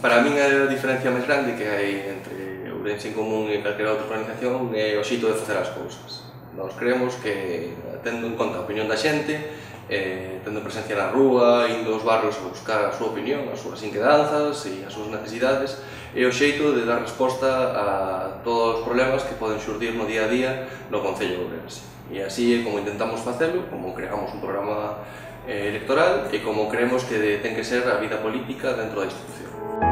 Para min a diferencia máis grande que hai entre Ourense en Común e calquera outra organización é o xito de facer as cousas. Nós creemos que, tendo en conta a opinión da xente, eh, tendo presencia na rúa, indo aos barrios a buscar a súa opinión, as súas inquedanzas e as súas necesidades, é o xeito de dar resposta a todos os problemas que poden xurdir no día a día no Concello de Ourense. E así é como intentamos facelo, como creamos un programa eh, electoral e como creemos que ten que ser a vida política dentro da institución.